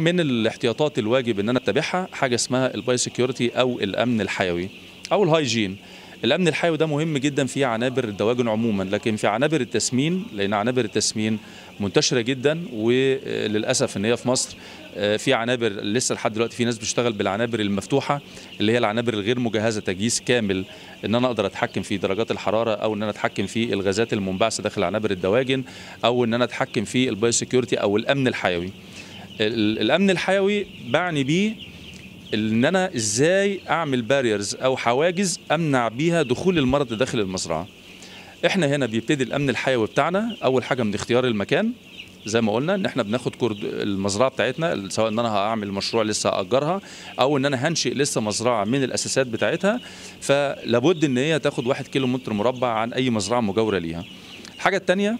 من الاحتياطات الواجب إن أنا أتبعها حاجة اسمها ال biosecurity أو الأمن الحيوي أو ال hygiene الأمن الحيوي ده مهم جدا في عنابر الدواجن عموما لكن في عنابر التسمين لأن عنابر التسمين منتشرة جدا وللأسف إن هي في مصر في عنابر لسه لحد دلوقتي في ناس بتشتغل بالعنابر المفتوحة اللي هي العنابر الغير مجهزة تجهيز كامل إن أنا أقدر أتحكم في درجات الحرارة أو إن أنا أتحكم في الغازات المنبعثة داخل عنابر الدواجن أو إن أنا أتحكم في ال biosecurity أو الأمن الحيوي. الأمن الحيوي بعني بيه إن أنا إزاي أعمل barriers أو حواجز أمنع بيها دخول المرض داخل المزرعة. إحنا هنا بيبتدي الأمن الحيوي بتاعنا أول حاجة من اختيار المكان. زي ما قلنا إن إحنا بناخد كورد المزرعة بتاعتنا سواء إن أنا هعمل مشروع لسه هأجرها أو إن أنا هنشئ لسه مزرعة من الأساسات بتاعتها. فلابد إن هي تاخد واحد كيلو متر مربع عن أي مزرعة مجاورة ليها. الحاجة الثانية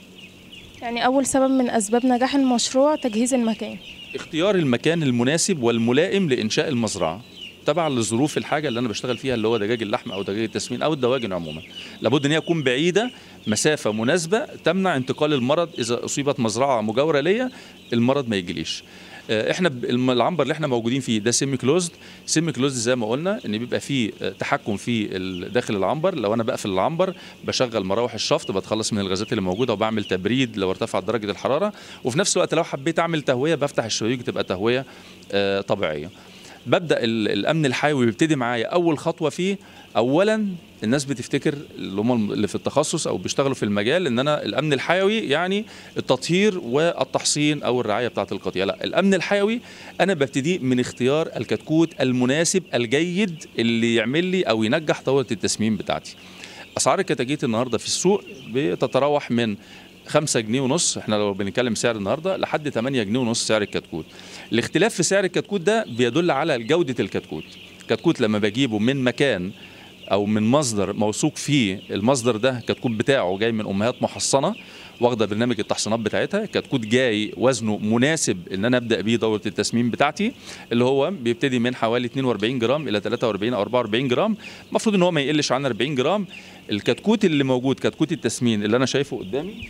يعني أول سبب من أسباب نجاح المشروع تجهيز المكان. اختيار المكان المناسب والملائم لإنشاء المزرعة تبع لظروف الحاجة اللي أنا بشتغل فيها اللي هو دجاج اللحم أو دجاج التسمين أو الدواجن عموما. لابد إن هي تكون بعيدة مسافة مناسبة تمنع انتقال المرض. إذا أصيبت مزرعة مجاورة ليا المرض ما يجيليش. إحنا العنبر اللي إحنا موجودين فيه ده سيمي كلوزد سيمي كلوزد زي ما قلنا إن بيبقى فيه تحكم في داخل العنبر. لو أنا بقفل العنبر بشغل مراوح الشفط بتخلص من الغازات اللي موجودة وبعمل تبريد لو ارتفعت درجة الحرارة. وفي نفس الوقت لو حبيت أعمل تهوية بفتح الشبابيك تبقى تهوية طبيعية. ببدأ الأمن الحيوي بيبتدي معايا. أول خطوة فيه اولا الناس بتفتكر اللي هم اللي في التخصص أو بيشتغلوا في المجال إن أنا الأمن الحيوي يعني التطهير والتحصين أو الرعاية بتاعة القطيع لا الأمن الحيوي أنا ببتدي من اختيار الكتكوت المناسب الجيد اللي يعمل لي أو ينجح دوره التسمين بتاعتي. أسعار الكتاكيت النهارده في السوق بتتراوح من 5 جنيه ونص. إحنا لو بنتكلم سعر النهارده لحد 8 جنيه ونص سعر الكتكوت. الاختلاف في سعر الكتكوت ده بيدل على جودة الكتكوت. الكتكوت لما بجيبه من مكان أو من مصدر موثوق فيه المصدر ده الكتكوت بتاعه جاي من أمهات محصنة واخدة برنامج التحصينات بتاعتها كتكوت جاي وزنه مناسب إن أنا أبدأ بيه دورة التسمين بتاعتي اللي هو بيبتدي من حوالي 42 جرام إلى 43 أو 44 جرام. المفروض إن هو ما يقلش عن 40 جرام. الكتكوت اللي موجود كتكوت التسمين اللي أنا شايفه قدامي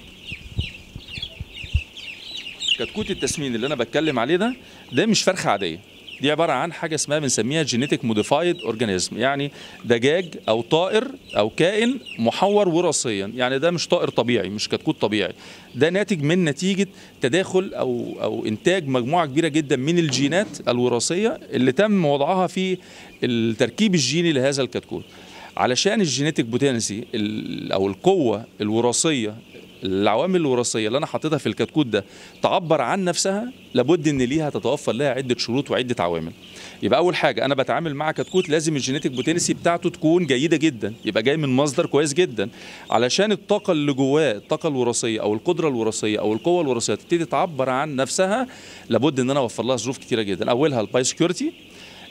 كتكوت التسمين اللي أنا بتكلم عليه ده ده مش فرخة عادية. دي عبارة عن حاجة اسمها بنسميها genetic modified organism يعني دجاج أو طائر أو كائن محور وراثيا. يعني ده مش طائر طبيعي مش كتكوت طبيعي. ده ناتج من نتيجة تداخل أو أو إنتاج مجموعة كبيرة جدا من الجينات الوراثية اللي تم وضعها في التركيب الجيني لهذا الكتكوت. علشان الجينيتك بوتنسي أو القوة الوراثية العوامل الوراثية اللي أنا حاططها في الكتكوت ده تعبر عن نفسها لابد إن ليها تتوفر لها عدة شروط وعدة عوامل. يبقى أول حاجة أنا بتعامل مع كتكوت لازم ال genetic potency بتاعته تكون جيدة جدا يبقى جاي من مصدر كويس جدا. علشان الطاقة اللي جواه الطاقة الوراثية أو القدرة الوراثية أو القوة الوراثية تبتدي تعبر عن نفسها لابد إن أنا أوفر لها ظروف كتيرة جدا. أولها ال biosecurity.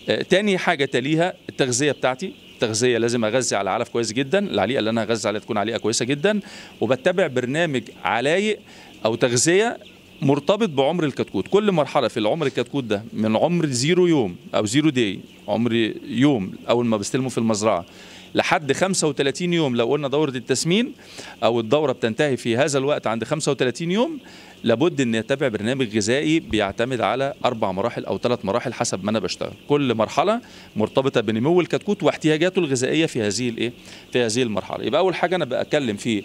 آه تاني حاجة تليها التغذية بتاعتي. التغذية لازم أغذي على علف كويس جدا العليقة اللي أنا هغذي عليها تكون عليقة كويسة جدا وبتبع برنامج علايق أو تغذية مرتبط بعمر الكتكوت. كل مرحلة في العمر الكتكوت ده من عمر zero يوم أو zero day عمر يوم أول ما بستلمه في المزرعة لحد 35 يوم. لو قلنا دورة التسمين أو الدورة بتنتهي في هذا الوقت عند 35 يوم لابد إن يتبع برنامج غذائي بيعتمد على أربع مراحل أو ثلاث مراحل حسب ما أنا بشتغل. كل مرحلة مرتبطة بنمو الكتكوت واحتياجاته الغذائية في هذه الايه في هذه المرحلة. يبقى أول حاجة أنا بتكلم فيه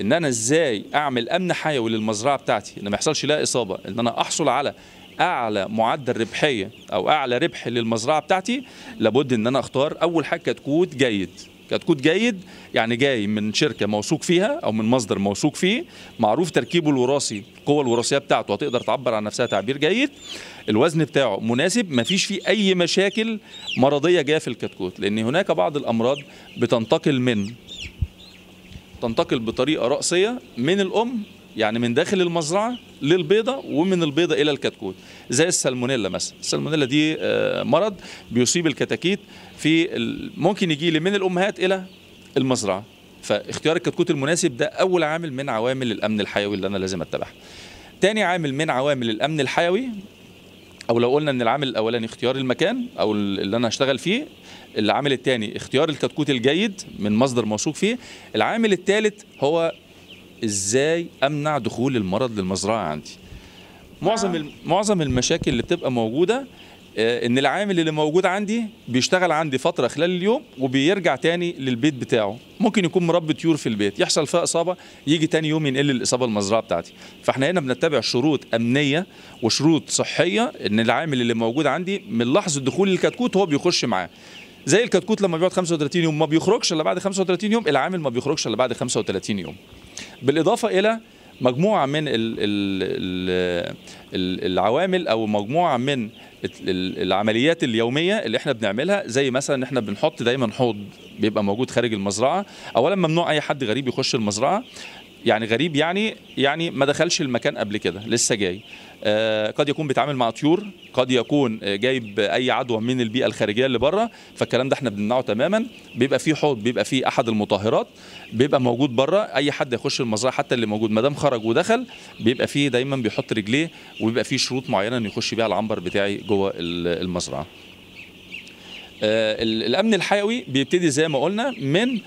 إن أنا إزاي أعمل أمن حيوي للمزرعة بتاعتي إن ما يحصلش لها إصابة إن أنا أحصل على أعلى معدل ربحية أو أعلى ربح للمزرعة بتاعتي لابد إن أنا أختار أول حاجة كتكوت جيد. كتكوت جيد يعني جاي من شركة موثوق فيها أو من مصدر موثوق فيه معروف تركيبه الوراثي القوة الوراثية بتاعته هتقدر تعبر عن نفسها تعبير جيد. الوزن بتاعه مناسب ما فيش فيه أي مشاكل مرضية جاية في الكتكوت لأن هناك بعض الأمراض بتنتقل من تنتقل بطريقة رأسية من الأم يعني من داخل المزرعة للبيضة ومن البيضة إلى الكتكوت. زي السالمونيلا مثلا. السالمونيلا دي مرض بيصيب الكتاكيت في ممكن يجي لي من الأمهات إلى المزرعة. فاختيار الكتكوت المناسب ده أول عامل من عوامل الأمن الحيوي اللي أنا لازم أتبعها. تاني عامل من عوامل الأمن الحيوي أو لو قلنا إن العامل الأولاني اختيار المكان أو اللي أنا هشتغل فيه. العامل الثاني اختيار الكتكوت الجيد من مصدر موثوق فيه. العامل الثالث هو إزاي امنع دخول المرض للمزرعة عندي. معظم معظم المشاكل اللي بتبقى موجودة آه، إن العامل اللي موجود عندي بيشتغل عندي فترة خلال اليوم وبيرجع تاني للبيت بتاعه. ممكن يكون مربي طيور في البيت يحصل فيها إصابة يجي تاني يوم ينقل الإصابة المزرعة بتاعتي. فإحنا هنا بنتبع شروط أمنية وشروط صحية إن العامل اللي موجود عندي من لحظة دخول الكتكوت هو بيخش معاه. زي الكتكوت لما بيقعد 35 يوم ما بيخرجش إلا بعد 35 يوم العامل ما بيخرجش إلا بعد 35 يوم. بالإضافة إلى مجموعة من ال ال ال ال العوامل أو مجموعة من ال- ال- العمليات اليومية اللي إحنا بنعملها زي مثلا إن إحنا بنحط دايما حوض بيبقى موجود خارج المزرعة اولا ممنوع أي حد غريب يخش المزرعة. يعني غريب يعني يعني ما دخلش المكان قبل كده لسه جاي. آه قد يكون بيتعامل مع طيور قد يكون جايب أي عدوى من البيئة الخارجية اللي بره فالكلام ده إحنا بنمنعه تماما. بيبقى فيه حوض بيبقى فيه أحد المطهرات بيبقى موجود بره. أي حد يخش المزرعة حتى اللي موجود ما دام خرج ودخل بيبقى فيه دايما بيحط رجليه وبيبقى فيه شروط معينة إنه يخش بيها العنبر بتاعي جوه ال- المزرعة. آه، ال- الأمن الحيوي بيبتدي زي ما قلنا من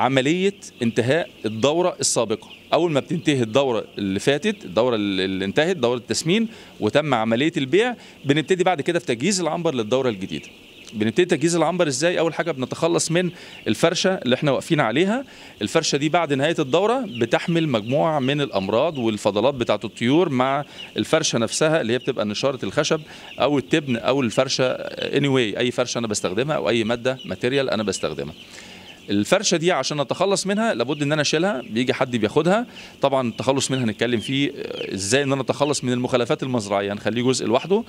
عملية انتهاء الدورة السابقة. أول ما بتنتهي الدورة اللي فاتت الدورة اللي انتهت دورة التسمين وتم عملية البيع بنبتدي بعد كده في تجهيز العنبر للدورة الجديدة. بنبتدي تجهيز العنبر إزاي؟ أول حاجة بنتخلص من الفرشة اللي إحنا واقفين عليها. الفرشة دي بعد نهاية الدورة بتحمل مجموعة من الأمراض والفضلات بتاعة الطيور مع الفرشة نفسها اللي هي بتبقى نشارة الخشب أو التبن أو الفرشة anyway أي فرشة أنا بستخدمها أو أي مادة ماتيريال أنا بستخدمها. الفرشة دي عشان أتخلص منها لابد إن أنا أشيلها بيجي حد بياخدها. طبعا التخلص منها هنتكلم فيه آه، إزاي إن أنا أتخلص من المخالفات المزرعية. هنخليه جزء لوحده.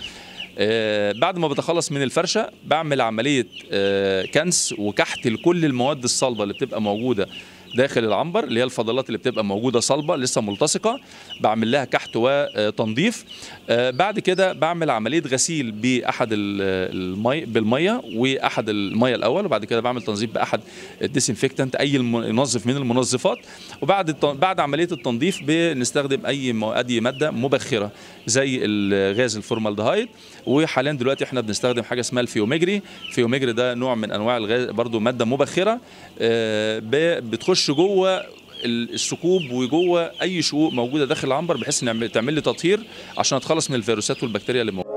آه، بعد ما بتخلص من الفرشة بعمل عملية آه، كنس وكحت لكل المواد الصلبة اللي بتبقى موجودة. داخل العنبر اللي هي الفضلات اللي بتبقى موجودة صلبة لسه ملتصقة. بعمل لها كحت وتنظيف. آه، بعد كده بعمل عملية غسيل بأحد ال- المي بالمية وأحد المية الأول وبعد كده بعمل تنظيف بأحد ال disinfectant أي منظف من المنظفات. وبعد بعد عملية التنظيف بنستخدم أي اي مادة مبخرة زي الغاز الفورمالدهايد. وحاليا دلوقتي إحنا بنستخدم حاجة اسمها ال fumigary. ال fumigary ده نوع من أنواع الغاز برضو مادة مبخرة. آه، بتخش جوه ال- الثقوب وجوه أي شقوق موجودة داخل العنبر بحيث تعمل لي تطهير عشان اتخلص من الفيروسات والبكتيريا اللي موجودة.